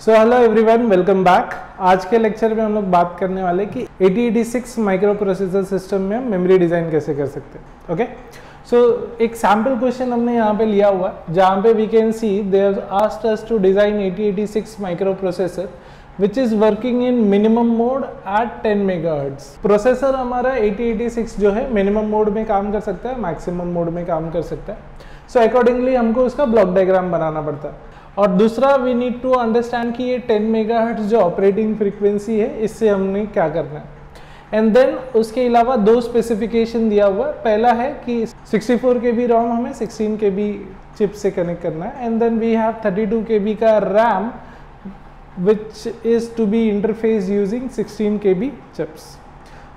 So hello everyone welcome back आज के lecture में हम लोग बात करने वाले कि 8086 माइक्रो प्रोसेसर सिस्टम में हम मेमोरी डिज़ाइन कैसे कर सकते हैं ओके सो एक सैंपल क्वेश्चन हमने यहाँ पे लिया हुआ है जहाँ पे we can see they asked us to design 8086 microprocessor which is working in minimum mode at 10 megahertz processor हमारा 8086 जो है मिनिमम मोड में काम कर सकता है मैक्सिमम मोड में काम कर सकता है। सो so अकॉर्डिंगली हमको उसका ब्लॉक डायग्राम बनाना पड़ता है। और दूसरा वी नीड टू अंडरस्टैंड कि ये 10 मेगाहर्ट्ज जो ऑपरेटिंग फ्रीक्वेंसी है, इससे हमने क्या करना है? एंड देन उसके अलावा दो स्पेसिफिकेशन दिया हुआ पहला है कि 64 फोर के बी रॉम हमें 16 के बी चिप से कनेक्ट करना है। And then we have 32 K B का RAM which is to be interface using 16 K B chips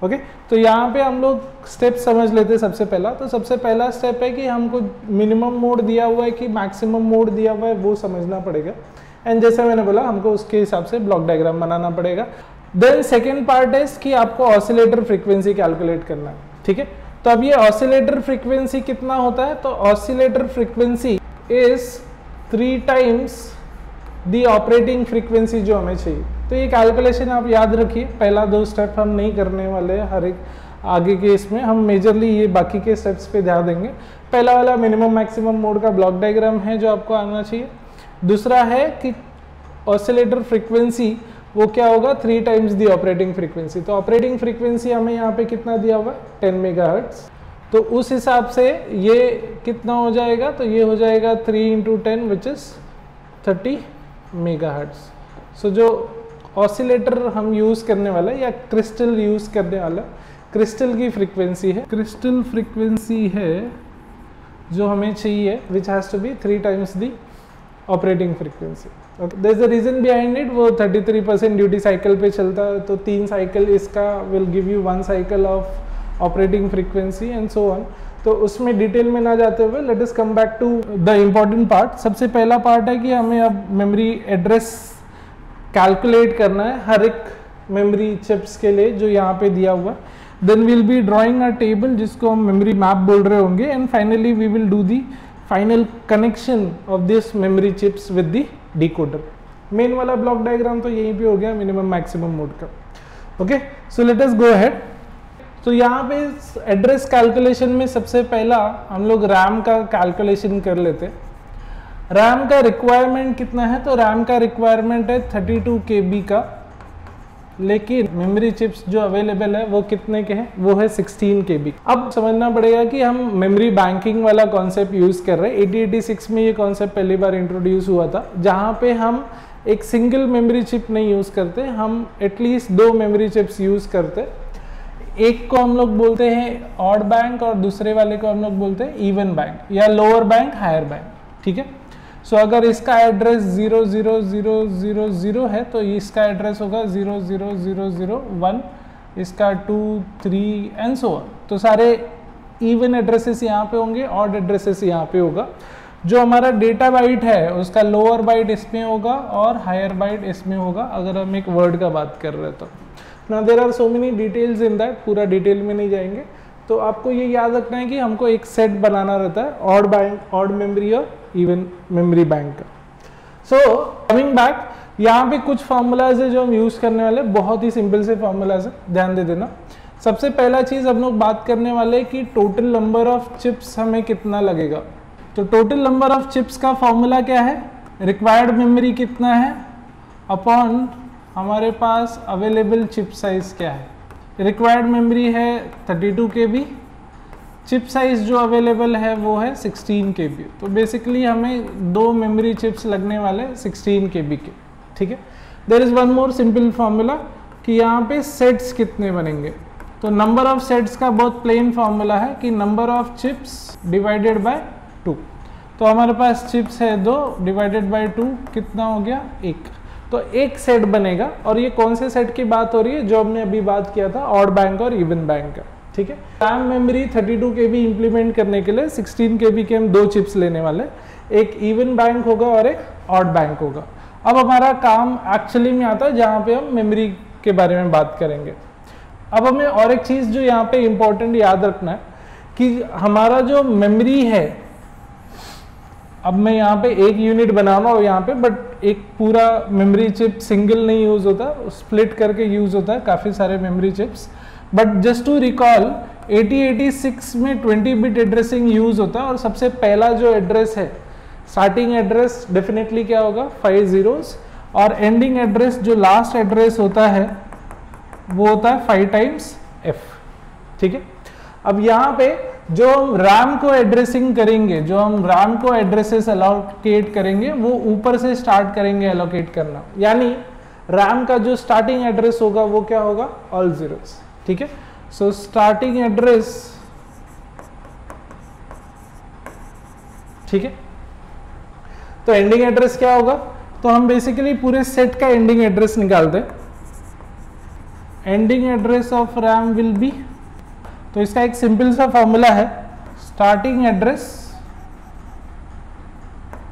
okay okay? तो यहाँ पे हम लोग स्टेप समझ लेते हैं सबसे पहला। तो सबसे पहला स्टेप है कि हमको मिनिमम मोड दिया हुआ है कि मैक्सिमम मोड दिया हुआ है, वो समझना पड़ेगा। एंड जैसे मैंने बोला, हमको उसके हिसाब से ब्लॉक डायग्राम बनाना पड़ेगा। देन सेकेंड पार्ट है कि आपको ऑसिलेटर फ्रिक्वेंसी कैलकुलेट करना है, ठीक है? तो अब ये ऑसिलेटर फ्रिक्वेंसी कितना होता है? तो oscillator frequency is three times the operating frequency जो हमें चाहिए। तो ये कैलकुलेशन आप याद रखिए, पहला दो स्टेप हम नहीं करने वाले हर एक आगे के इसमें। हम मेजरली ये बाकी के स्टेप्स पे ध्यान देंगे। पहला वाला मिनिमम मैक्सिमम मोड का ब्लॉक डायग्राम है जो आपको आना चाहिए। दूसरा है कि ऑसिलेटर फ्रीक्वेंसी वो क्या होगा? Three times the operating frequency तो ऑपरेटिंग फ्रीक्वेंसी हमें यहाँ पे कितना दिया हुआ टेन मेगा तो उस हिसाब से ये कितना हो जाएगा? तो ये हो जाएगा three into ten which is thirty mega so जो ऑसिलेटर हम यूज़ करने वाला है या क्रिस्टल यूज़ करने वाला क्रिस्टल की फ्रीक्वेंसी है। क्रिस्टल फ्रीक्वेंसी है जो हमें चाहिए which has to be three times the operating frequency okay is the reason behind it वो 33 परसेंट ड्यूटी साइकिल पे चलता है तो तीन साइकिल इसका will give you one cycle of operating frequency and so on तो उसमें डिटेल में ना जाते हुए let us come back to the important part सबसे पहला पार्ट है कि हमें अब मेमोरी एड्रेस कैलकुलेट करना है हर एक मेमोरी चिप्स के लिए जो यहाँ पे दिया हुआ then will be drawing a table जिसको हम मेमोरी मैप बोल रहे होंगे। And finally we will do the final connection of this memory chips with the decoder main वाला ब्लॉक डायग्राम तो यहीं पे हो गया मिनिमम मैक्सिमम मोड का। Okay so let us go ahead तो यहाँ पे एड्रेस कैलकुलेशन में सबसे पहला हम लोग रैम का कैलकुलेशन कर लेते हैं। रैम का रिक्वायरमेंट कितना है? तो रैम का रिक्वायरमेंट है 32 के का। लेकिन मेमोरी चिप्स जो अवेलेबल है, वो कितने के हैं? वो है 16 के बी अब समझना पड़ेगा कि हम मेमोरी बैंकिंग वाला कॉन्सेप्ट यूज़ कर रहे हैं। 8086 में ये कॉन्सेप्ट पहली बार इंट्रोड्यूस हुआ था, जहाँ पे हम एक सिंगल मेमोरी चिप नहीं यूज़ करते, हम एटलीस्ट दो मेमोरी चिप्स यूज़ करते। एक को हम लोग बोलते हैं ऑड बैंक और दूसरे वाले को हम लोग बोलते हैं इवन बैंक या लोअर बैंक हायर बैंक ठीक है? सो so, अगर इसका address zero zero zero zero zero है तो इसका एड्रेस होगा zero zero zero zero one इसका टू थ्री एंड सो तो सारे इवन एड्रेसेस यहाँ पे होंगे ऑड एड्रेसेस यहाँ पे होगा। जो हमारा डेटा बाइट है उसका लोअर बाइट इसमें होगा और हायर बाइट इसमें होगा अगर हम एक वर्ड का बात कर रहे तो। ना there are so many details in that पूरा डिटेल में नहीं जाएँगे। तो आपको ये याद रखना है कि हमको एक सेट बनाना रहता है ऑड बैंक ऑड मेमोरी और इवन मेमोरी बैंक का। सो कमिंग बैक यहाँ पे कुछ फार्मूलाज है जो हम यूज़ करने वाले, बहुत ही सिंपल से फार्मूलाज है, ध्यान दे देना। सबसे पहला चीज़ हम लोग बात करने वाले कि टोटल नंबर ऑफ़ चिप्स हमें कितना लगेगा। तो टोटल नंबर ऑफ़ चिप्स का फॉर्मूला क्या है? रिक्वायर्ड मेमोरी कितना है? अपॉन हमारे पास अवेलेबल चिप साइज़ क्या है? रिक्वायर्ड मेमोरी है 32 के बी चिप साइज़ जो अवेलेबल है वो है 16 के बी। तो बेसिकली हमें दो मेमोरी चिप्स लगने वाले 16 के बी के, ठीक है? There is one more simple formula कि यहाँ पे सेट्स कितने बनेंगे। तो नंबर ऑफ़ सेट्स का बहुत प्लेन फार्मूला है कि number of chips divided by two तो हमारे पास चिप्स है दो डिवाइडेड बाय टू कितना हो गया? एक। तो एक सेट बनेगा और ये कौन से सेट की बात हो रही है? जो हमने अभी बात किया था ऑड बैंक और इवन बैंक का। ठीक है? RAM memory 32 K be implement करने के लिए 16 के बी के हम दो चिप्स लेने वाले एक इवन बैंक होगा और एक ऑड बैंक होगा। अब हमारा काम एक्चुअली में आता है जहाँ पे हम मेमोरी के बारे में बात करेंगे। अब हमें और एक चीज़ जो यहाँ पे इम्पोर्टेंट याद रखना है कि हमारा जो मेमोरी है, अब मैं यहाँ पे एक यूनिट बना रहा हूँ यहाँ पे बट एक पूरा मेमोरी चिप सिंगल नहीं यूज़ होता स्प्लिट करके यूज़ होता है, काफ़ी सारे memory chips but just to recall 8086 में 20 बिट एड्रेसिंग यूज़ होता है और सबसे पहला जो एड्रेस है स्टार्टिंग एड्रेस डेफिनेटली क्या होगा? फाइव जीरोस और एंडिंग एड्रेस जो लास्ट एड्रेस होता है, वो होता है फाइव टाइम्स एफ़ ठीक है? अब यहाँ पे जो हम रैम को एड्रेसिंग करेंगे, जो हम रैम को एड्रेसेस अलोकेट करेंगे, वो ऊपर से स्टार्ट करेंगे अलोकेट करना। यानी रैम का जो स्टार्टिंग एड्रेस होगा, वो क्या होगा? ऑल जीरोस ठीक है? सो स्टार्टिंग एड्रेस ठीक है? तो एंडिंग एड्रेस क्या होगा? तो हम बेसिकली पूरे सेट का एंडिंग एड्रेस निकालते हैं। Ending address of RAM will be तो इसका एक सिंपल सा फॉर्मूला है। Starting address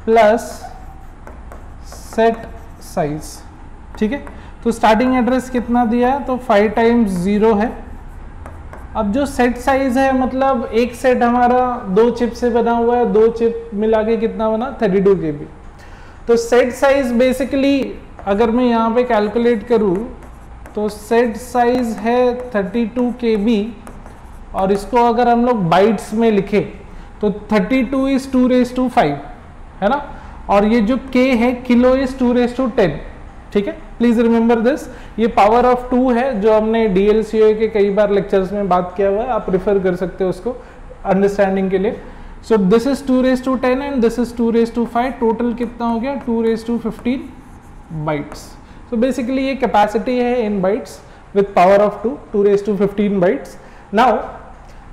plus set size ठीक है? तो स्टार्टिंग एड्रेस कितना दिया है? तो फाइव टाइम्स ज़ीरो है। अब जो सेट साइज़ है मतलब एक सेट हमारा दो चिप से बना हुआ है, दो चिप मिला के कितना बना? थर्टी टू के बी तो सेट साइज़ बेसिकली अगर मैं यहाँ पे कैलकुलेट करूँ तो सेट साइज़ है थर्टी टू के बी और इसको अगर हम लोग बाइट्स में लिखे तो 32 two is two raise to five है ना? और ये जो k है kilo is two raise to ten ठीक है? प्लीज़ रिमेंबर दिस ये पावर ऑफ़ टू है, जो हमने डीएलसीओ के कई बार लेक्चर्स में बात किया हुआ है। आप रिफर कर सकते हो उसको अंडरस्टैंडिंग के लिए। So this is two raise to ten and this is two raise to five total कितना हो गया? Two raise to fifteen bytes so basically ये कैपेसिटी है in bytes with power of two two raise to fifteen bytes now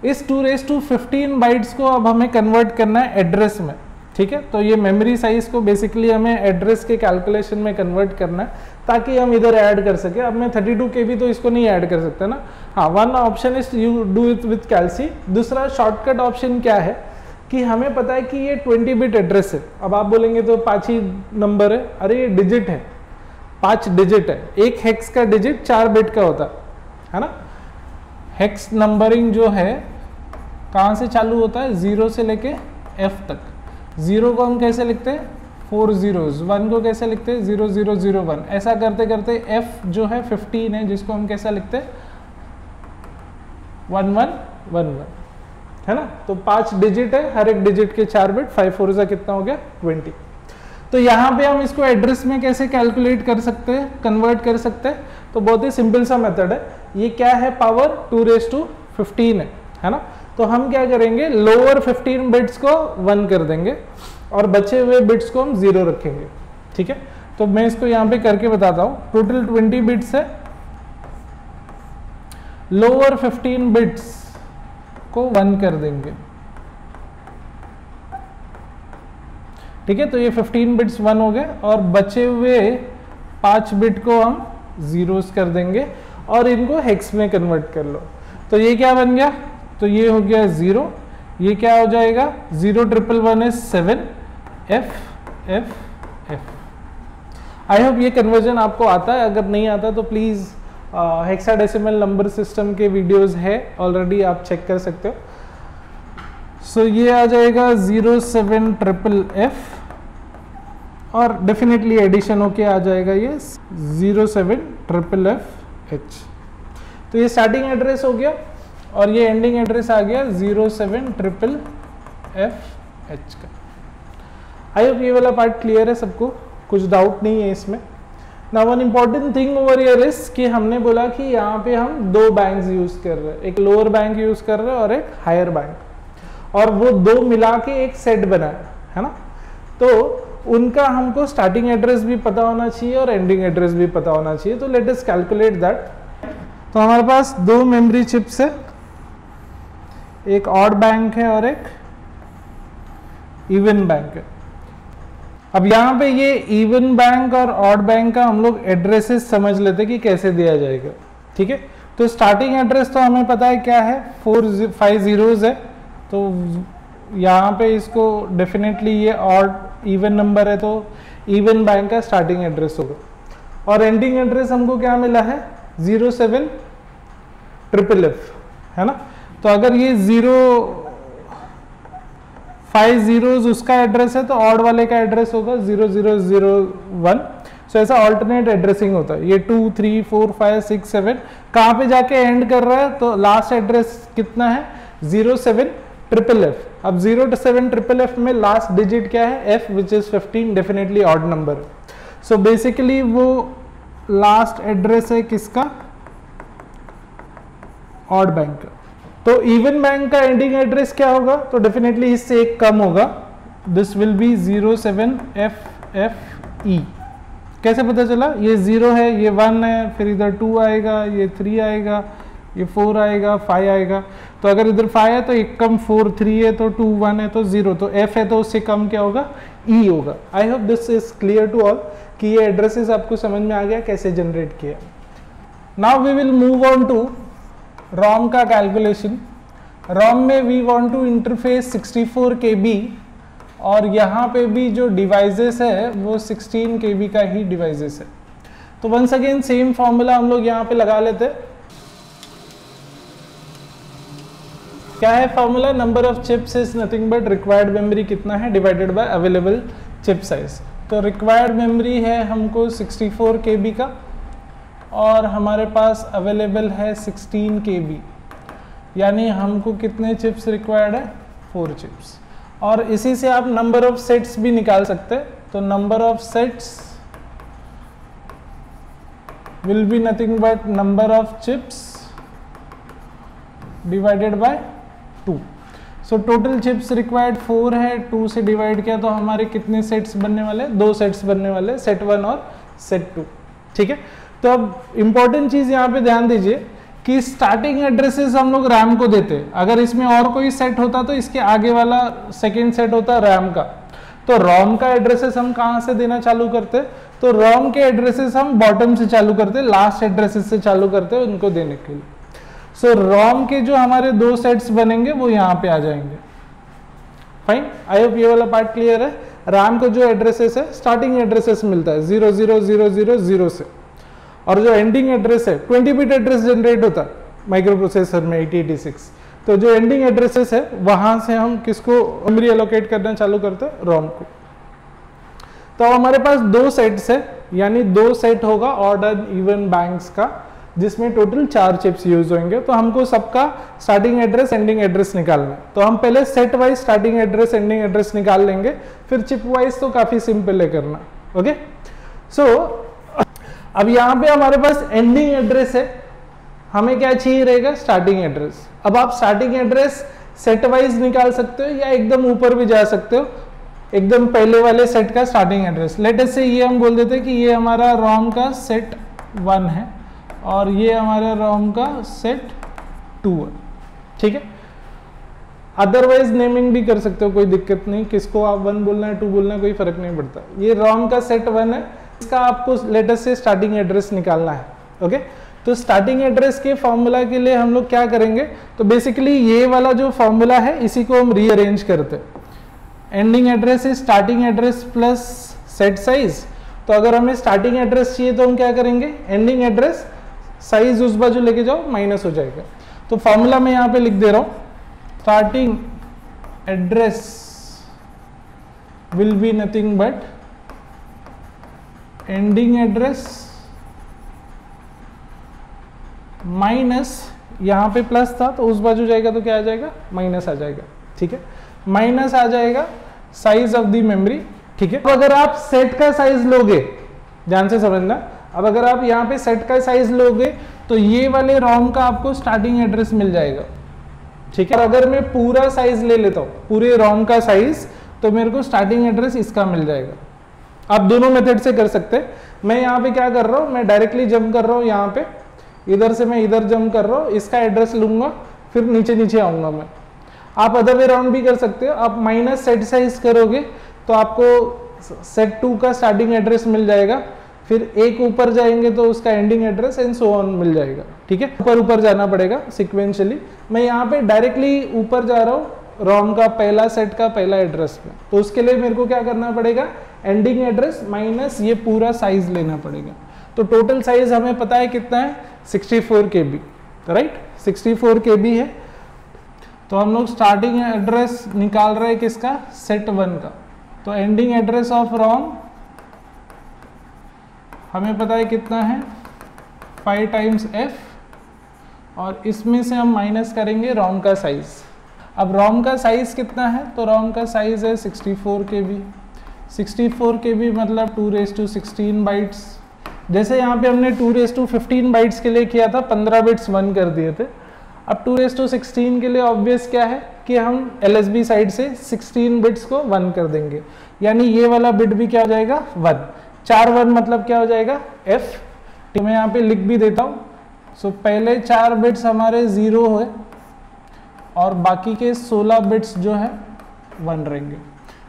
इस two raise to fifteen bytes को अब हमें convert करना है एड्रेस में। ठीक है? तो ये मेमोरी साइज़ को बेसिकली हमें एड्रेस के कैलकुलेशन में कन्वर्ट करना है, ताकि हम इधर ऐड कर सके। अब मैं 32 टू के तो इसको नहीं ऐड कर सकता ना। हाँ one option is you do it with calci दूसरा शॉर्टकट ऑप्शन क्या है? कि हमें पता है कि ये 20 बिट एड्रेस है। अब आप बोलेंगे तो पाँच ही नंबर है। अरे, ये डिजिट है। पाँच डिजिट है। एक हेक्स का डिजिट चार बिट का होता। है ना? हेक्स नंबरिंग जो है, कहाँ से चालू होता है? ज़ीरो से लेके एफ़ तक। ज़ीरो को हम कैसे लिखते हैं? Four zeros. वन को कैसे लिखते हैं? Zero zero zero one. ऐसा करते करते एफ़ जो है फिफ्टीन है, जिसको हम कैसा लिखते हैं? One one one one. है ना? तो पाँच डिजिट है, हर एक डिजिट के चार बिट फाइव फोर ज़ा कितना हो गया? ट्वेंटी तो यहाँ पे हम इसको एड्रेस में कैसे कैलकुलेट कर सकते हैं? कन्वर्ट कर सकते हैं? तो बहुत ही सिंपल सा मेथड है। ये क्या है? Power two raise to fifteen है। है ना? तो हम क्या करेंगे? लोअर 15 बिट्स को वन कर देंगे और बचे हुए बिट्स को हम ज़ीरो रखेंगे। ठीक है? तो मैं इसको यहाँ पे करके बताता हूँ। टोटल 20 बिट्स है। लोअर 15 बिट्स को वन कर देंगे। ठीक है? तो ये 15 बिट्स वन हो गए और बचे हुए पाँच बिट को हम जीरोस कर देंगे और इनको हेक्स में कन्वर्ट कर लो। तो ये क्या बन गया? तो ये हो गया ज़ीरो। ये क्या हो जाएगा? Zero triple one is seven F F F. I hope ये कन्वर्जन आपको आता है। अगर नहीं आता तो प्लीज़ हेक्साडेसिमल नंबर सिस्टम के वीडियोस है। ऑलरेडी आप चेक कर सकते हो। सो so, ये आ जाएगा ज़ीरो सेवन ट्रिपल एफ़। और डेफिनेटली एडिशन होके आ जाएगा ये zero seven triple F H. तो ये स्टार्टिंग एड्रेस हो गया। और ये एंडिंग एड्रेस आ गया zero seven triple F H का। आई होप ये वाला पार्ट क्लियर है सबको। कुछ डाउट नहीं है इसमें। ना one important thing over here is कि हमने बोला कि यहाँ पे हम दो बैंक्स यूज़ कर रहे हैं। एक लोअर बैंक यूज़ कर रहे हैं और एक हायर बैंक और वो दो मिला के एक सेट बनाया है ना? तो उनका हमको स्टार्टिंग एड्रेस भी पता होना चाहिए और एंडिंग एड्रेस भी पता होना चाहिए। तो लेट अस कैलकुलेट दैट तो हमारे पास दो मेमोरी चिप्स है। एक ऑड बैंक है और एक इवन बैंक है। अब यहाँ पे ये इवन बैंक और ऑड बैंक का हम लोग एड्रेसेस समझ लेते कि कैसे दिया जाएगा। ठीक है? तो स्टार्टिंग एड्रेस तो हमें पता है क्या है? फोर फाइव जीरोज है। तो यहाँ पे इसको डेफिनेटली ये ऑड इवन नंबर है तो इवन बैंक का स्टार्टिंग एड्रेस होगा। और एंडिंग एड्रेस हमको क्या मिला है? ज़ीरो सेवन ट्रिपल एफ़ है ना? तो अगर ये ज़ीरो फाइव जीरोज उसका एड्रेस है तो ऑड वाले का एड्रेस होगा zero zero zero one so ऐसा ऑल्टरनेट एड्रेसिंग होता है। ये two three four five six seven कहाँ पे जाके एंड कर रहा है? तो लास्ट एड्रेस कितना है? ज़ीरो सेवन ट्रिपल एफ़ अब zero two seven triple F में लास्ट डिजिट क्या है? F which is fifteen definitely odd number so basically वो लास्ट एड्रेस है किसका? ऑड बैंक का। तो इवन बैंक का एंडिंग एड्रेस क्या होगा? तो डेफिनेटली इससे एक कम होगा। This will be zero seven F F E कैसे पता चला? ये ज़ीरो है, ये वन है, फिर इधर टू आएगा, ये थ्री आएगा, ये फोर आएगा फाइव आएगा। तो अगर इधर फाइव है तो एक कम फोर थ्री है तो टू वन है तो ज़ीरो तो एफ़ है तो उससे कम क्या होगा? ई e होगा। I hope this is clear to all कि ये एड्रेसेस आपको समझ में आ गया, कैसे जनरेट किया। Now we will move on to ROM का कैलकुलेशन रोम में we want to interface 64 B और यहाँ पे भी जो डिवाइसेस है, वो 16 के का ही डिवाइसेस है. तो वंस अगेन सेम फॉर्मूला हम लोग यहाँ पे लगा लेते क्या है formula number of chips is nothing but required memory कितना है? Divided by available chip size तो रिक्वायर्ड मेमोरी है हमको 64 के का. और हमारे पास अवेलेबल है 16 के बी यानी हमको कितने चिप्स रिक्वायर्ड है? फोर चिप्स और इसी से आप नंबर ऑफ़ सेट्स भी निकाल सकते हैं। तो number of sets will be nothing but number of chips divided by two so total chips required four है टू से डिवाइड किया तो हमारे कितने सेट्स बनने वाले दो सेट्स बनने वाले सेट वन और सेट टू ठीक है? तो अब इंपॉर्टेंट चीज़ यहाँ पे ध्यान दीजिए कि स्टार्टिंग एड्रेसेस हम लोग रैम को देते अगर इसमें और कोई सेट होता तो इसके आगे वाला सेकेंड सेट होता रैम का। तो रोम का एड्रेसेस हम कहाँ से देना चालू करते तो रोम के एड्रेसेस हम बॉटम से चालू करते लास्ट एड्रेसेस से चालू करते उनको देने के लिए। सो so, रोम के जो हमारे दो सेट्स बनेंगे वो यहाँ पे आ जाएँगे। फाइन आई होप ये वाला पार्ट क्लियर है। रैम को जो एड्रेसेस है स्टार्टिंग एड्रेसेस मिलता है zero zero zero zero zero से। और जो एंडिंग एड्रेस है 20 बिट एड्रेस जनरेट होता है माइक्रो प्रोसेसर में 8086 तो जो एंडिंग एड्रेसेस है, वहाँ से हम किसको मेमोरी एलोकेट करना चालू करते हैं? रोम को। तो हमारे पास दो सेट्स है, यानी दो सेट होगा ऑर्डर इवन बैंक्स का, जिसमें टोटल चार चिप्स यूज़ होंगे। तो हमको सबका स्टार्टिंग एड्रेस एंडिंग एड्रेस निकालना तो हम पहले set wise starting address ending address निकाल लेंगे, फिर चिप वाइज तो काफ़ी सिंपल है करना। ओके सो अब यहाँ पे हमारे पास एंडिंग एड्रेस है। हमें क्या चाहिए रहेगा? स्टार्टिंग एड्रेस अब आप स्टार्टिंग एड्रेस सेट वाइज निकाल सकते हो या एकदम ऊपर भी जा सकते हो। एकदम पहले वाले सेट का स्टार्टिंग एड्रेस लेटेस्ट से ये हम बोल देते हैं कि ये हमारा रोम का सेट वन है और ये हमारा रोम का सेट टू है। ठीक है? अदरवाइज़ नेमिंग भी कर सकते हो, कोई दिक्कत नहीं। किसको आप वन बोलना है टू बोलना है, कोई फ़र्क नहीं पड़ता। ये रोम का सेट वन है इसका आपको लेटेस्ट से स्टार्टिंग एड्रेस निकालना है ओके तो स्टार्टिंग एड्रेस के फॉर्मूला के लिए हम लोग क्या करेंगे? तो बेसिकली ये वाला जो फॉर्मूला है, इसी को हम रीअरेंज करते ending address is starting address plus set size तो अगर हमें स्टार्टिंग एड्रेस चाहिए तो हम क्या करेंगे? एंडिंग एड्रेस साइज़ उस बाजू लेके जाओ माइनस हो जाएगा। तो फॉर्मूला मैं यहाँ पे लिख दे रहा हूँ। Starting address will be nothing but ending address minus यहाँ पे प्लस था तो उस बाजू जाएगा तो क्या आ जाएगा? माइनस आ जाएगा, ठीक है? माइनस आ जाएगा साइज़ ऑफ़ दी मेमोरी ठीक है? अब अगर आप सेट का साइज़ लोगे, ध्यान से समझना, अब अगर आप यहाँ पे सेट का साइज़ लोगे तो ये वाले रोम का आपको स्टार्टिंग एड्रेस मिल जाएगा, ठीक है? अगर मैं पूरा साइज़ ले लेता हूँ, पूरे रोम का साइज़ तो मेरे को स्टार्टिंग एड्रेस इसका मिल जाएगा। आप दोनों मेथड से कर सकते हैं। मैं यहाँ पे क्या कर रहा हूँ? मैं डायरेक्टली जंप कर रहा हूँ यहाँ पे। इधर से मैं इधर जंप कर रहा हूँ। इसका एड्रेस लूँगा, फिर नीचे नीचे आऊँगा मैं। आप अदर वे राउंड भी कर सकते हो। आप माइनस सेट साइज़ करोगे तो आपको सेट टू का स्टार्टिंग एड्रेस मिल जाएगा। फिर एक ऊपर जाएँगे तो उसका ending address and so on मिल जाएगा। ठीक है? ऊपर ऊपर जाना पड़ेगा सिक्वेंशली मैं यहाँ पे डायरेक्टली ऊपर जा रहा हूँ। रोम का पहला सेट का पहला एड्रेस में तो उसके लिए मेरे को क्या करना पड़ेगा? एंडिंग एड्रेस माइनस ये पूरा साइज़ लेना पड़ेगा। तो टोटल साइज़ हमें पता है कितना है? 64 four K B right sixty four K B है। तो हम लोग स्टार्टिंग एड्रेस निकाल रहे हैं किसका? सेट वन का। तो एंडिंग एड्रेस ऑफ़ रोम हमें पता है कितना है? फाइव टाइम्स एफ़ और इसमें से हम माइनस करेंगे रोम का साइज़ अब रोम का साइज़ कितना है? तो रोम का साइज़ है 64 K B sixty four K B मतलब two raise to sixteen bytes जैसे यहाँ पे हमने two raise to fifteen bytes के लिए किया था पंद्रह बिट्स वन कर दिए थे। अब टू रेस टू सिक्सटीन के लिए ऑब्वियस क्या है? कि हम एलएसबी साइड से 16 बिट्स को वन कर देंगे। यानी ये वाला बिट भी क्या हो जाएगा? वन चार वन मतलब क्या हो जाएगा? एफ़ तो मैं यहाँ पे लिख भी देता हूँ। सो so, पहले चार बिट्स हमारे ज़ीरो है और बाकी के 16 बिट्स जो है वन रहेंगे।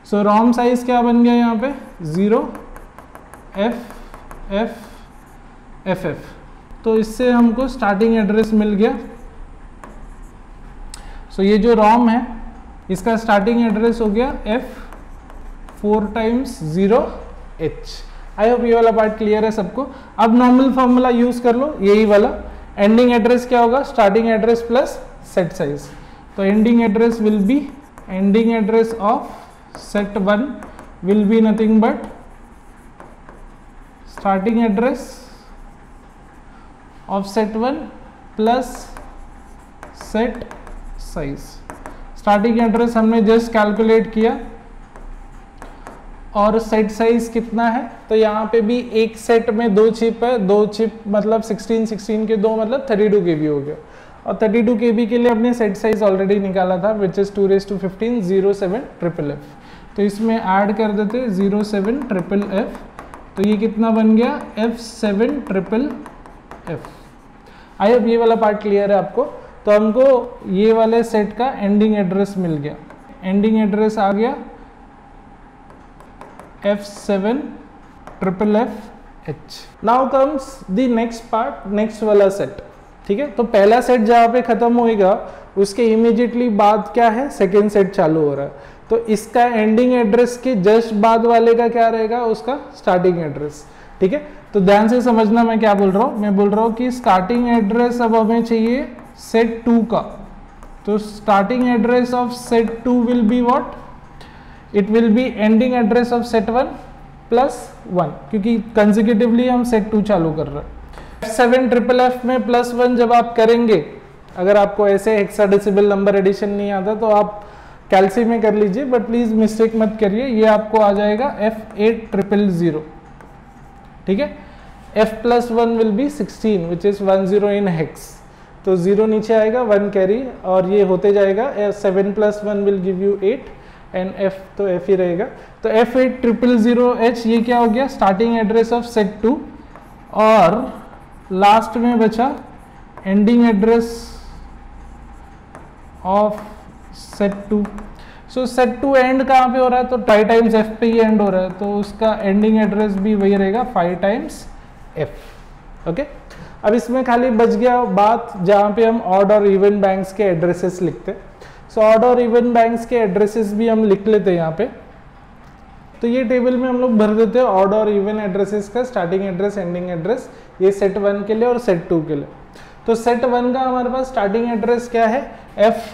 सो रॉम साइज़ क्या बन गया यहाँ पे? Zero F F F F तो इससे हमको स्टार्टिंग एड्रेस मिल गया। सो so, ये जो रॉम है इसका स्टार्टिंग एड्रेस हो गया F four times zero H I hope ये वाला पार्ट क्लियर है सबको। अब नॉर्मल फॉर्मूला यूज़ कर लो यही वाला। एंडिंग एड्रेस क्या होगा? Starting address plus set size तो ending address will be ending address of set one will be nothing but starting address of set one plus set size starting address हमने just calculate किया और set size कितना है? तो यहाँ पे भी एक सेट में दो चिप है, दो चिप मतलब 16 16 के दो मतलब 32 के भी हो गया। और 32 के के लिए अपने सेट साइज़ ऑलरेडी निकाला था which is two raise to fifteen zero seven triple F तो इसमें ऐड कर देते ज़ीरो सेवन ट्रिपल एफ़ तो ये कितना बन गया? F seven triple F I अब ये वाला पार्ट क्लियर है आपको। तो हमको ये वाले सेट का एंडिंग एड्रेस मिल गया। एंडिंग एड्रेस आ गया। F seven triple F H now comes the next part next वाला सेट ठीक है? तो पहला सेट जहाँ पे खत्म होएगा, उसके इमीडिएटली बाद क्या है? सेकेंड सेट चालू हो रहा है। तो इसका एंडिंग एड्रेस के जस्ट बाद वाले का क्या रहेगा? उसका स्टार्टिंग एड्रेस ठीक है? तो ध्यान से समझना मैं क्या बोल रहा हूँ। मैं बोल रहा हूँ कि स्टार्टिंग एड्रेस अब हमें चाहिए सेट टू का। तो starting address of set two will be what it will be ending address of set one plus one क्योंकि कंजिक्यूटिवली हम सेट टू चालू कर रहे हैं। सेवन ट्रिपल एफ़ में प्लस वन जब आप करेंगे, अगर आपको ऐसे हेक्साडेसिबल नंबर एडिशन नहीं आता तो आप कैल्सी में कर लीजिए बट प्लीज़ मिस्टेक मत करिए, ये आपको आ जाएगा एफ़ एट ट्रिपल ज़ीरो ठीक है? F plus one will be sixteen which is one zero in hex तो ज़ीरो नीचे आएगा वन कैरी और ये होते जाएगा seven plus one will give you eight and F तो एफ़ ही रहेगा। तो F eight triple zero H ये क्या हो गया? Starting address of set two और लास्ट में बचा ending address of set two. So set two end कहाँ पे हो रहा है? तो टाई टाइम्स एफ़ पे ही एंड हो रहा है। तो उसका एंडिंग एड्रेस भी वही रहेगा फाइव टाइम्स एफ़ ओके अब इसमें खाली बच गया बात जहाँ पे हम ऑड और इवन बैंक्स के एड्रेसेस लिखते सो ऑड और इवन बैंक्स के एड्रेसेस भी हम लिख लेते हैं यहाँ पे। तो ये टेबल में हम लोग भर देते हैं ऑड और इवन एड्रेसेस का स्टार्टिंग एड्रेस एंडिंग एड्रेस ये सेट वन के लिए और सेट टू के लिए। तो सेट वन का हमारे पास स्टार्टिंग एड्रेस क्या है? F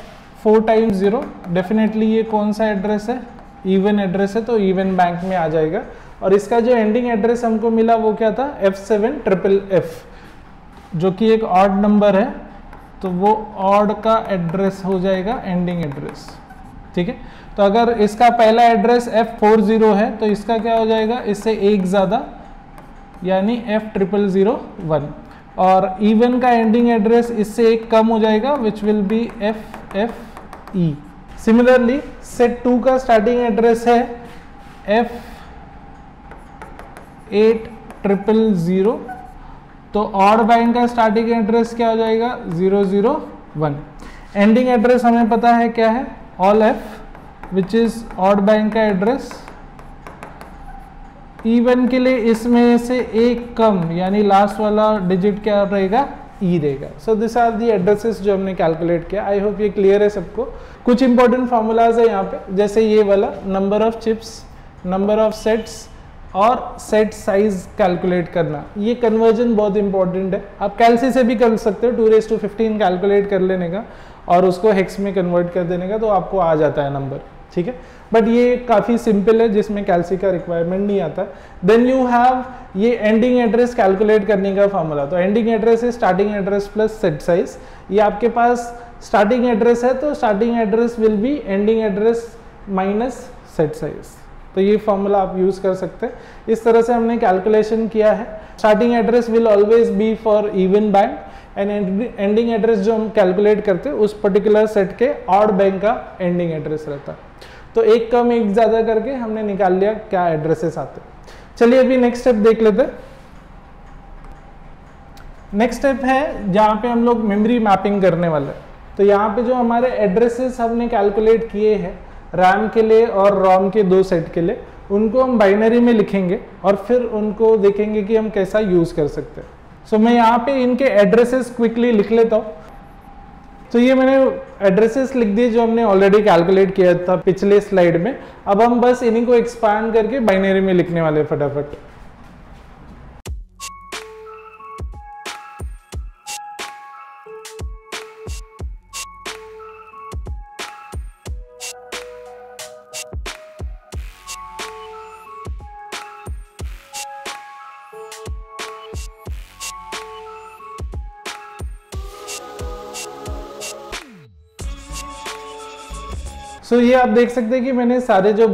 four times zero definitely ये कौन सा एड्रेस है? इवन एड्रेस है तो इवन बैंक में आ जाएगा। और इसका जो एंडिंग एड्रेस हमको मिला वो क्या था? एफ़ सेवन ट्रिपल एफ़ जो कि एक ऑड नंबर है तो वो ऑड का एड्रेस हो जाएगा एंडिंग एड्रेस ठीक है? तो अगर इसका पहला एड्रेस एफ़ फोर ज़ीरो है तो इसका क्या हो जाएगा? इससे एक ज़्यादा, यानी एफ़ ट्रिपल ज़ीरो वन और इवन का एंडिंग एड्रेस इससे एक कम हो जाएगा which will be F F E similarly set two का स्टार्टिंग एड्रेस है एफ़ एट ट्रिपल ज़ीरो तो ऑड बैंक का स्टार्टिंग एड्रेस क्या हो जाएगा? Zero zero one ending address हमें पता है क्या है? All F which is odd bank का एड्रेस इवन के लिए इसमें से एक कम, यानी लास्ट वाला डिजिट क्या रहेगा? ई e रहेगा. So this are the addresses जो हमने कैलकुलेट किया. आई होप ये क्लियर है सबको. कुछ इंपॉर्टेंट फॉर्मूलाज है यहाँ पे. जैसे ये वाला number of chips number of sets और सेट साइज़ कैलकुलेट करना. ये कन्वर्जन बहुत इंपॉर्टेंट है. आप कैलसी से भी कर सकते हो. Two raise to fifteen calculate कर लेने का और उसको हेक्स में कन्वर्ट कर देने का तो आपको आ जाता है नंबर ठीक है? बट ये काफ़ी सिंपल है, जिसमें कैलसी का रिक्वायरमेंट नहीं आता। देन यू हैव ये एंडिंग एड्रेस कैलकुलेट करने का फॉर्मूला तो एंडिंग एड्रेस है starting address plus set size ये आपके पास स्टार्टिंग एड्रेस है तो starting address will be ending address minus set size तो ये फॉर्मूला आप यूज़ कर सकते हैं। इस तरह से हमने कैलकुलेशन किया है। Starting address will always be for even bank and ending address जो हम कैलकुलेट करते, उस पर्टिकुलर सेट के ऑड बैंक का एंडिंग एड्रेस रहता। तो एक कम, एक ज़्यादा करके हमने निकाल लिया क्या एड्रेसेस आते। चलिए अभी नेक्स्ट स्टेप देख लेते। नेक्स्ट स्टेप है जहाँ पे हम लोग मेमोरी मैपिंग करने वाले। तो यहाँ पे जो हमारे एड्रेसेस हमने कैलकुलेट किए हैं रैम के लिए और रोम के दो सेट के लिए, उनको हम बाइनरी में लिखेंगे और फिर उनको देखेंगे कि हम कैसा यूज़ कर सकते हैं। सो so, मैं यहाँ पे इनके एड्रेसेस क्विकली लिख लेता हूँ। तो so, ये मैंने एड्रेसेस लिख दिए जो हमने ऑलरेडी कैलकुलेट किया था पिछले स्लाइड में। अब हम बस इन्हीं को एक्सपांड करके बाइनरी में लिखने वाले फटाफट। ये आप देख सकते हैं कि मैंने सारे जो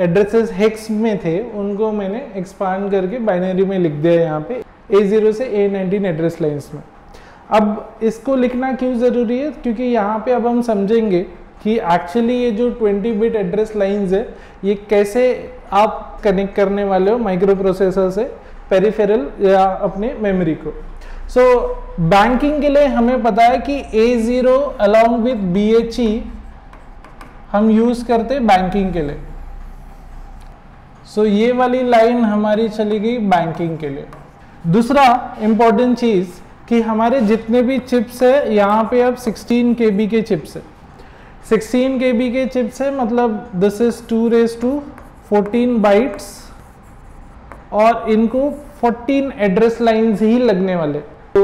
एड्रेसेस हेक्स में थे उनको मैंने एक्सपांड करके बाइनरी में लिख दिया यहाँ पे ए ज़ीरो से A19 एड्रेस लाइंस में। अब इसको लिखना क्यों ज़रूरी है? क्योंकि यहाँ पे अब हम समझेंगे कि एक्चुअली ये जो 20 बिट एड्रेस लाइंस है ये कैसे आप कनेक्ट करने वाले हो माइक्रो प्रोसेसर से पेरीफेरल या अपने मेमोरी को। सो so, बैंकिंग के लिए हमें पता है कि A zero along with B हम यूज़ करते बैंकिंग के लिए। सो so, ये वाली लाइन हमारी चली गई बैंकिंग के लिए। दूसरा इंपॉर्टेंट चीज़ कि हमारे जितने भी चिप्स है यहाँ पे अब 16 के बी के चिप्स है। 16 के बी के चिप्स है मतलब this is two raise to 14 bytes और इनको 14 एड्रेस लाइंस ही लगने वाले। तो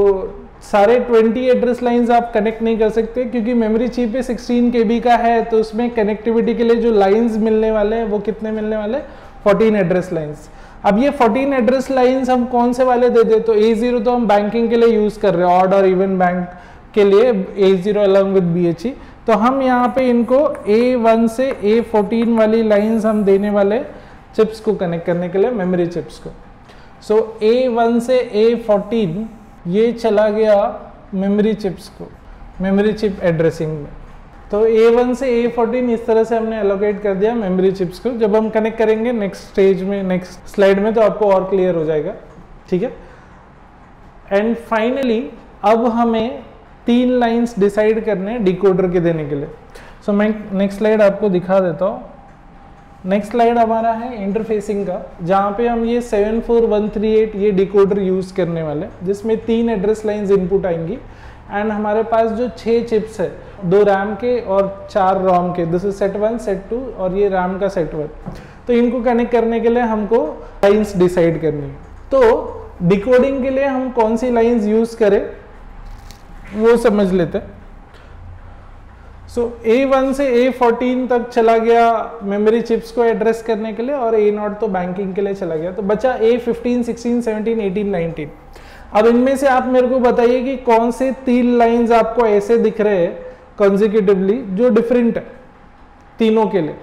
सारे 20 एड्रेस लाइंस आप कनेक्ट नहीं कर सकते क्योंकि मेमोरी चिप पे 16 के का है तो उसमें कनेक्टिविटी के लिए जो लाइंस मिलने वाले हैं वो कितने मिलने वाले 14 एड्रेस लाइंस। अब ये 14 एड्रेस लाइंस हम कौन से वाले दे दे? तो ए ज़ीरो तो हम बैंकिंग के लिए यूज़ कर रहे हैं ऑड और इवन बैंक के लिए A zero along with B H E तो हम यहाँ पे इनको A1 से A14 वाली लाइंस हम देने वाले चिप्स को कनेक्ट करने के लिए मेमोरी चिप्स को। सो so, A1 से A14 ये चला गया मेमोरी चिप्स को मेमोरी चिप एड्रेसिंग में। तो A1 से A14 इस तरह से हमने एलोकेट कर दिया मेमोरी चिप्स को। जब हम कनेक्ट करेंगे नेक्स्ट स्टेज में नेक्स्ट स्लाइड में तो आपको और क्लियर हो जाएगा। ठीक है? एंड फाइनली अब हमें तीन लाइंस डिसाइड करने डिकोडर के देने के लिए। सो so, मैं नेक्स्ट स्लाइड आपको दिखा देता हूँ। नेक्स्ट स्लाइड हमारा है इंटरफेसिंग का, जहाँ पे हम ये 74138 ये डिकोडर यूज़ करने वाले जिसमें तीन एड्रेस लाइंस इनपुट आएँगी। एंड हमारे पास जो छः चिप्स है, दो रैम के और चार रोम के this is set one set two और ये रैम का सेट वन तो इनको कनेक्ट करने के लिए हमको लाइन्स डिसाइड करनी है। तो डिकोडिंग के लिए हम कौन सी लाइन्स यूज़ करें, वो समझ लेते हैं। सो ए वन से ए फोर्टीन तक चला गया मेमोरी चिप्स को एड्रेस करने के लिए और ए नॉट तो बैंकिंग के लिए चला गया। तो बचा A fifteen sixteen seventeen eighteen nineteen अब इनमें से आप मेरे को बताइए कि कौन से तीन लाइंस आपको ऐसे दिख रहे हैं कंजिक्यूटिवली जो डिफरेंट है तीनों के लिए।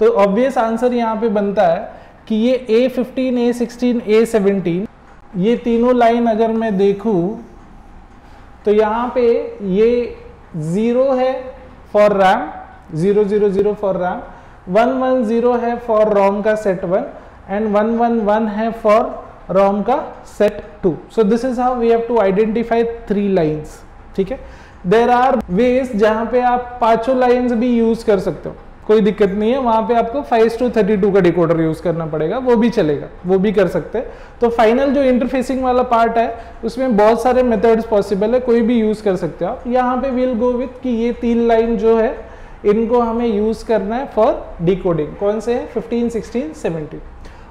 तो ऑब्वियस आंसर यहाँ पे बनता है कि ये A fifteen A sixteen A seventeen ये तीनों लाइन अगर मैं देखूँ तो यहाँ पे ये ज़ीरो है for RAM zero zero zero for RAM one one zero है फॉर रोम का set one and one one one है फॉर रोम का set two so this is how we have to identify three lines ठीक है? There are veg जहाँ पे आप पाँचों लाइंस भी यूज़ कर सकते हो। कोई दिक्कत नहीं है, वहाँ पे आपको फाइव टू थर्टी टू का डिकोडर यूज़ करना पड़ेगा, वो भी चलेगा, वो भी कर सकते हैं। तो फाइनल जो इंटरफेसिंग वाला पार्ट है, उसमें बहुत सारे मेथड्स पॉसिबल है, कोई भी यूज़ कर सकते हो आप। यहाँ पे विल गो विथ कि ये तीन लाइन जो है, इनको हमें यूज़ करना है फॉर डिकोडिंग कौन से है? फिफ्टीन सिक्सटीन सेवनटीन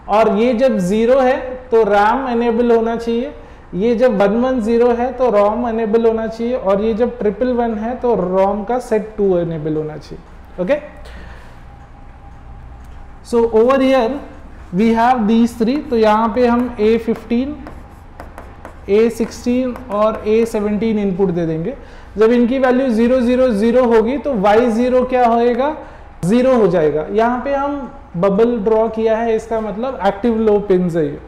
और ये जब ज़ीरो है तो रैम एनेबल होना चाहिए। ये जब वन वन ज़ीरो है तो रोम एनेबल होना चाहिए। और ये जब ट्रिपल वन है तो रोम का सेट टू एनेबल होना चाहिए। Okay so over here we have these three तो यहाँ पे हम ए फिफ्टीन ए सिक्सटीन और ए सेवनटीन इनपुट दे देंगे। जब इनकी वैल्यू ज़ीरो ज़ीरो ज़ीरो होगी तो वाई ज़ीरो क्या होएगा? ज़ीरो हो जाएगा। यहाँ पे हम बबल ड्रॉ किया है, इसका मतलब एक्टिव लो पिन है ये।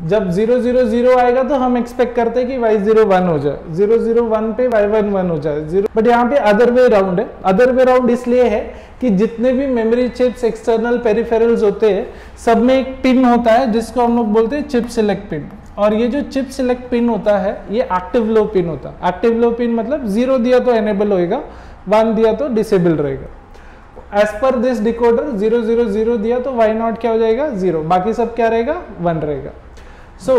जब ज़ीरो ज़ीरो ज़ीरो आएगा तो हम एक्सपेक्ट करते हैं कि वाई ज़ीरो वन हो जाए। ज़ीरो ज़ीरो वन पे वाई वन वन हो जाए। ज़ीरो बट यहाँ पे अदर वे राउंड है। अदर वे राउंड इसलिए है कि जितने भी मेमोरी चिप्स एक्सटर्नल पेरिफेरल्स होते हैं, सब में एक पिन होता है, जिसको हम लोग बोलते हैं चिप सिलेक्ट पिन और ये जो चिप सिलेक्ट पिन होता है, ये एक्टिव लो पिन होता है। एक्टिव लो पिन मतलब ज़ीरो दिया तो एनेबल होएगा वन दिया तो डिसेबल रहेगा। As per this decoder zero zero zero दिया तो वाई नॉट क्या हो जाएगा? ज़ीरो बाकी सब क्या रहेगा? वन रहेगा। सो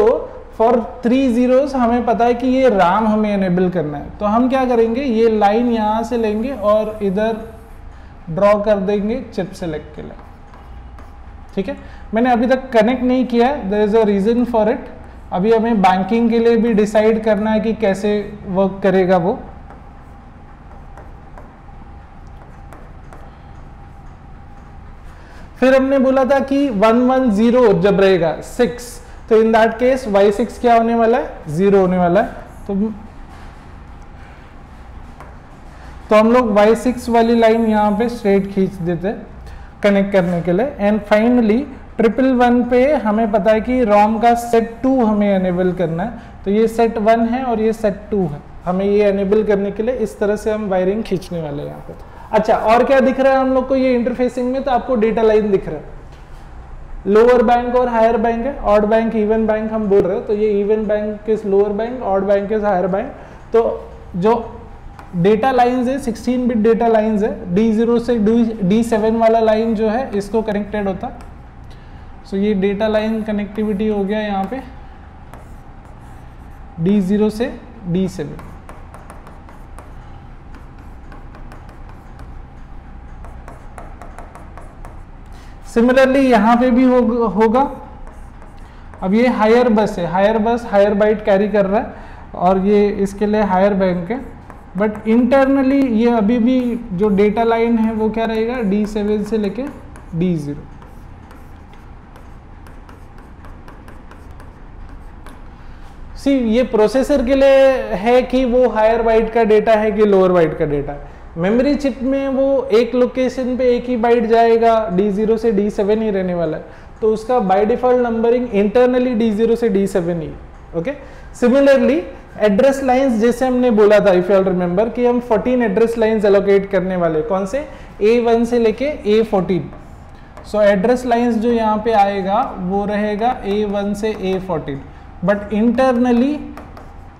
फॉर थ्री जीरोस हमें पता है कि ये राम हमें एनेबल करना है। तो हम क्या करेंगे? ये लाइन यहाँ से लेंगे और इधर ड्रॉ कर देंगे चिप सेलेक्ट के लिए। ठीक है? मैंने अभी तक कनेक्ट नहीं किया है। There is a reason for it अभी हमें बैंकिंग के लिए भी डिसाइड करना है कि कैसे वर्क करेगा वो। फिर हमने बोला था कि वन वन ज़ीरो जब रहेगा सिक्स तो in that case Y six क्या होने वाला है? ज़ीरो होने वाला है। तो तो हम लोग वाई सिक्स वाली लाइन यहाँ पे स्ट्रेट खींच देते कनेक्ट करने के लिए। एंड फाइनली ट्रिपल वन पे हमें पता है कि रोम का सेट टू हमें एनेबल करना है। तो ये सेट वन है और ये सेट टू है। हमें ये एनेबल करने के लिए इस तरह से हम वायरिंग खींचने वाले हैं यहाँ पे। अच्छा और क्या दिख रहा है हम लोग को ये इंटरफेसिंग में? तो आपको डेटा लाइन दिख रहा है। लोअर बैंक और हायर बैंक है। ऑड बैंक इवन बैंक हम बोल रहे हैं तो ये even bank is lower bank odd bank is higher bank तो जो डेटा लाइंस है 16 बिट डेटा लाइंस है D0 से D7 वाला लाइन जो है, इसको कनेक्टेड होता। सो so ये डेटा लाइन कनेक्टिविटी हो गया यहाँ पे। D0 से D7 सिमिलरली यहाँ पे भी हो, होगा। अब ये हायर बस है। हायर बस हायर बाइट कैरी कर रहा है और ये इसके लिए हायर बैंक है। बट इंटरनली ये अभी भी जो डेटा लाइन है वो क्या रहेगा? डी सेवन से लेके डी ज़ीरो सी ये प्रोसेसर के लिए है कि वो हायर बाइट का डेटा है कि लोअर बाइट का डेटा है। मेमोरी चिप में वो एक लोकेशन पे एक ही बाइट जाएगा डी ज़ीरो से डी सेवन ही रहने वाला है। तो उसका by default numbering internally D0 से D7 ही ओके सिमिलरली एड्रेस लाइंस जैसे हमने बोला था इफ़ यू रिमेंबर कि हम 14 एड्रेस लाइंस एलोकेट करने वाले कौन से? A1 से लेके A14 सो एड्रेस लाइंस जो यहाँ पे आएगा, वो रहेगा A1 से A14 but internally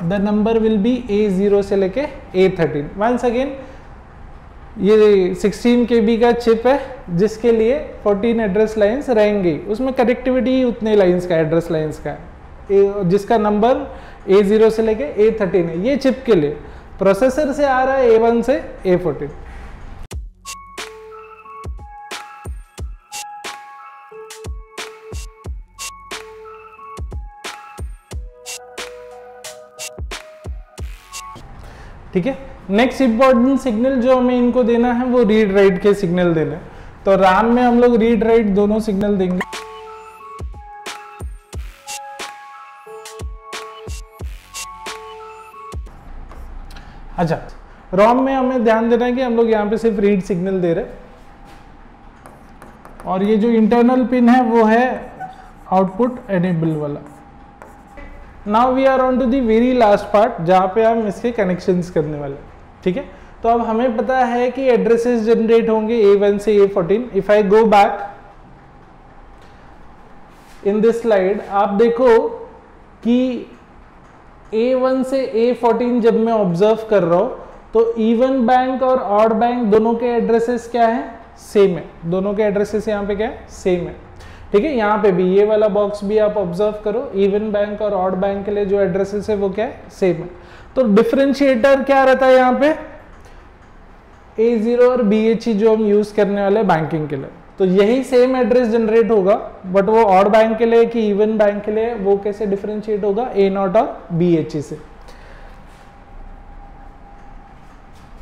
the number will be A0 से लेके A13 वंस अगेन ये 16 के बी का चिप है, जिसके लिए 14 एड्रेस लाइंस रहेंगे। उसमें कनेक्टिविटी उतने लाइंस का एड्रेस लाइंस का। है जिसका नंबर ए ज़ीरो से लेके A13 है, ये चिप के लिए। प्रोसेसर से आ रहा है ए वन से A14 ठीक है? नेक्स्ट इंपॉर्टेंट सिग्नल जो हमें इनको देना है, वो रीड राइट के सिग्नल देना तो राम में हम लोग रीड राइट दोनों सिग्नल देंगे। अच्छा रोम में हमें ध्यान देना है कि हम लोग यहाँ पे सिर्फ़ रीड सिग्नल दे रहे और ये जो इंटरनल पिन है, वो है आउटपुट एनेबल वाला। Now we are on to the very last part जहाँ पे हम इसके कनेक्शंस करने वाले ठीक है? तो अब हमें पता है कि एड्रेसेस जनरेट होंगे A1 से A14 if I go back in this slide आप देखो कि A1 से A14 जब मैं ऑब्ज़र्व कर रहा हूँ तो इवन बैंक और ऑड बैंक दोनों के एड्रेसेस क्या है? सेम है. दोनों के एड्रेसेस यहाँ पे क्या है? सेम है. ठीक है? यहाँ पे भी ये वाला बॉक्स भी आप ऑब्ज़र्व करो. इवन बैंक और ऑड बैंक के लिए जो एड्रेसेस है, वो क्या है? सेम है. तो डिफ्रेंशिएटर क्या रहता है यहाँ पे? ए ज़ीरो और बी एच ई जो हम यूज़ करने वाले बैंकिंग के लिए। तो यही सेम एड्रेस जनरेट होगा बट वो और बैंक के लिए कि इवन बैंक के लिए वो कैसे डिफरेंशिएट होगा? ए नॉट और बी एच ई से।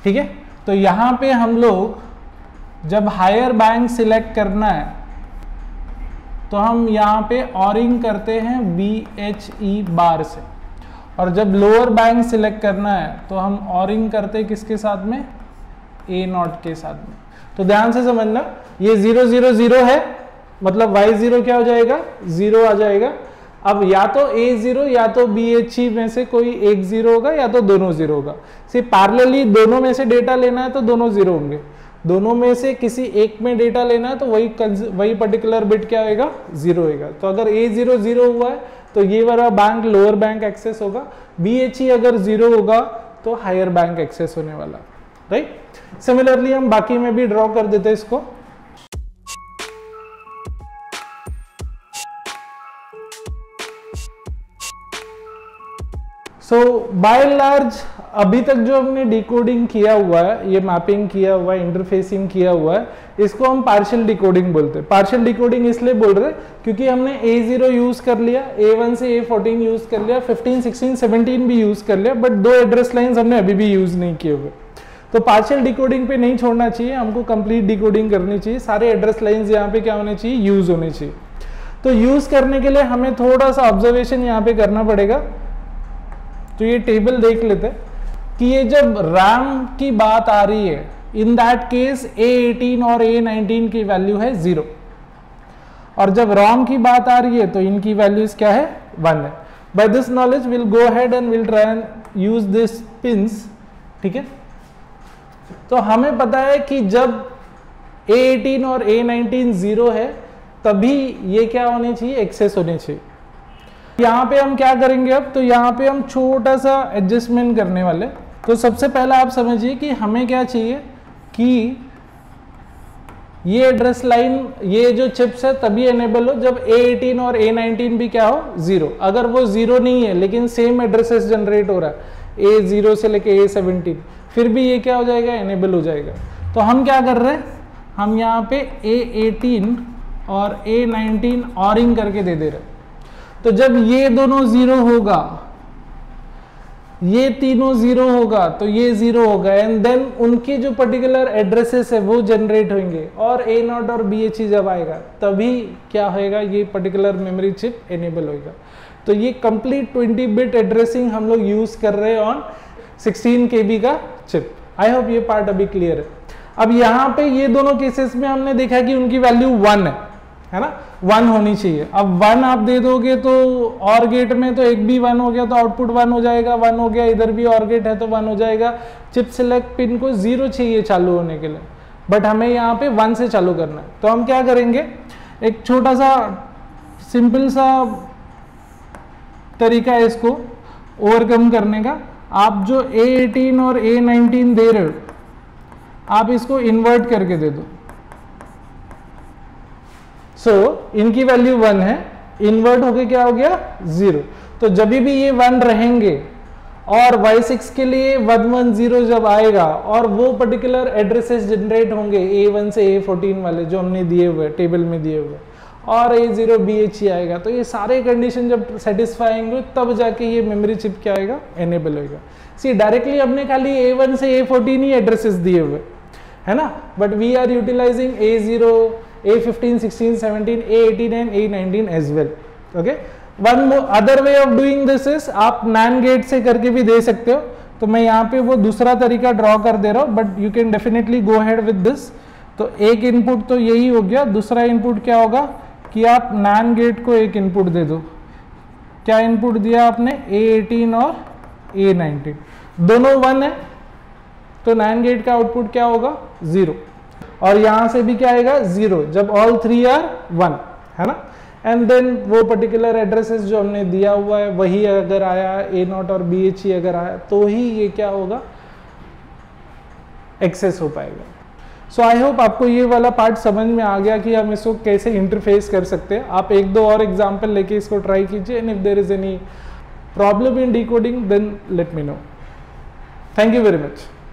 ठीक है? तो यहाँ पे हम लोग जब हायर बैंक सिलेक्ट करना है तो हम यहाँ पे ऑरिंग करते हैं बी एच ई बार से। और जब लोअर बैंक सिलेक्ट करना है तो हम ऑरिंग करते किसके साथ में? ए नॉट के साथ में। तो ध्यान से समझना, ये ज़ीरो ज़ीरो ज़ीरो है मतलब वाई ज़ीरो क्या हो जाएगा? ज़ीरो आ जाएगा। अब या तो ए ज़ीरो या तो बी एच ई में से कोई एक ज़ीरो होगा, या तो दोनों ज़ीरो होगा। सिर्फ़ पार्लरली दोनों में से डेटा लेना है तो दोनों ज़ीरो होंगे। दोनों में से किसी एक में डेटा लेना है तो वही वही पर्टिकुलर बिट क्या होगा ज़ीरो होगा तो अगर ए ज़ीरो ज़ीरो हुआ है तो ये वाला बैंक लोअर बैंक एक्सेस होगा। बी ई अगर ज़ीरो होगा तो हायर बैंक एक्सेस होने वाला। राइट सिमिलरली हम बाकी में भी ड्रॉ कर देते हैं इसको। सो बाय लार्ज अभी तक जो हमने डिकोडिंग किया हुआ है, ये मैपिंग किया हुआ है इंटरफेसिंग किया हुआ है, इसको हम पार्शियल डिकोडिंग बोलते हैं। पार्शियल डिकोडिंग इसलिए बोल रहे क्योंकि हमने ए ज़ीरो यूज़ कर लिया ए वन से ए फोर्टीन यूज़ कर लिया फिफ्टीन सिक्सटीन सेवनटीन भी यूज़ कर लिया बट दो एड्रेस लाइन्स हमने अभी भी यूज़ नहीं किए हुए। तो पार्शियल डिकोडिंग पे नहीं छोड़ना चाहिए, हमको कंप्लीट डिकोडिंग करनी चाहिए। सारे एड्रेस लाइन्स यहाँ पे क्या होने चाहिए? यूज़ होने चाहिए। तो यूज़ करने के लिए हमें थोड़ा सा ऑब्जर्वेशन यहाँ पे करना पड़ेगा। तो ये टेबल देख लेते हैं कि ये जब रैम की बात आ रही है इन दैट केस A18 और A19 की वैल्यू है ज़ीरो और जब रोम की बात आ रही है तो इनकी वैल्यूज़ क्या है? वन है. By this knowledge will go head and will try and use this pins ठीक है? तो हमें पता है कि जब A18 और A19 ज़ीरो है, तभी ये क्या होने चाहिए? एक्सेस होने चाहिए. यहाँ पे हम क्या करेंगे अब? तो यहाँ पे हम छोटा सा एडजस्टमेंट करने वाले तो सबसे पहला आप समझिए कि हमें क्या चाहिए कि ये एड्रेस लाइन ये जो चिप्स है, तभी एनेबल हो जब A18 और A19 भी क्या हो? ज़ीरो अगर वो ज़ीरो नहीं है, लेकिन सेम एड्रेसेस जनरेट हो रहा है ए ज़ीरो से लेके ए सेवनटीन फिर भी ये क्या हो जाएगा? एनेबल हो जाएगा। तो हम क्या कर रहे हैं? हम यहाँ पे A18 और A19 ऑरिंग करके दे दे रहे तो जब ये दोनों ज़ीरो होगा, ये तीनों ज़ीरो होगा तो ये ज़ीरो होगा एंड देन उनके जो पर्टिकुलर एड्रेसेस है वो जनरेट होंगे, और ए नॉट और बी एच जब आएगा, तभी क्या होएगा, ये पर्टिकुलर मेमोरी चिप एनेबल होएगा। तो ये कंप्लीट 20 बिट एड्रेसिंग हम लोग यूज़ कर रहे हैं ऑन 16 के का चिप आई होप ये पार्ट अभी क्लियर है। अब यहाँ पे ये दोनों केसेस में हमने देखा कि उनकी वैल्यू वन है। है ना? वन होनी चाहिए। अब वन आप दे दोगे तो और गेट में तो एक भी वन हो गया तो आउटपुट वन हो जाएगा। वन हो गया, इधर भी और गेट है तो वन हो जाएगा। चिप सिलेक्ट पिन को ज़ीरो चाहिए चालू होने के लिए। बट हमें यहाँ पे वन से चालू करना है। तो हम क्या करेंगे? एक छोटा सा सिंपल सा तरीका है इसको ओवरकम करने का। आप जो A18 और A19 दे रहे हो, आप इसको इन्वर्ट करके दे दो। सो so, इनकी वैल्यू वन है इन्वर्ट होके क्या हो गया? ज़ीरो तो जब भी ये वन रहेंगे और y6 के लिए वन वन ज़ीरो जब आएगा और वो पर्टिकुलर एड्रेसेस जनरेट होंगे a1 से a14 वाले जो हमने दिए हुए टेबल में दिए हुए और ए ज़ीरो बी एच आएगा तो ये सारे कंडीशन जब सेटिस्फाई होंगे तब जाके ये मेमोरी चिप क्या आएगा? एनेबल होगा सी डायरेक्टली हमने खाली ए वन से ए फोर्टीन ही एड्रेसेस दिए हुए है ना? But we are utilising zero A15, 16, 17, A18 and A19 as well. Okay. One other way of doing this is आप NAND गेट से करके भी दे सकते हो। तो मैं यहाँ पे वो दूसरा तरीका ड्रॉ कर दे रहा हूँ but you can definitely go head with this तो एक इनपुट तो यही हो गया। दूसरा इनपुट क्या होगा? कि आप नैन गेट को एक इनपुट दे दो। क्या इनपुट दिया आपने? A18 और A19 दोनों वन है। तो नैन गेट का आउटपुट क्या होगा? ज़ीरो और यहाँ से भी क्या आएगा? ज़ीरो जब ऑल थ्री आर वन है ना? एंड देन वो पर्टिकुलर एड्रेसेस जो हमने दिया हुआ है, वही अगर आया ए नॉट और बी एच ई अगर आया तो ही ये क्या होगा? एक्सेस हो पाएगा। सो आई होप आपको ये वाला पार्ट समझ में आ गया कि हम इसको कैसे इंटरफेस कर सकते हैं। आप एक दो और एग्ज़ाम्पल लेके इसको ट्राई कीजिए and if there is any problem in decoding then let me know thank you very much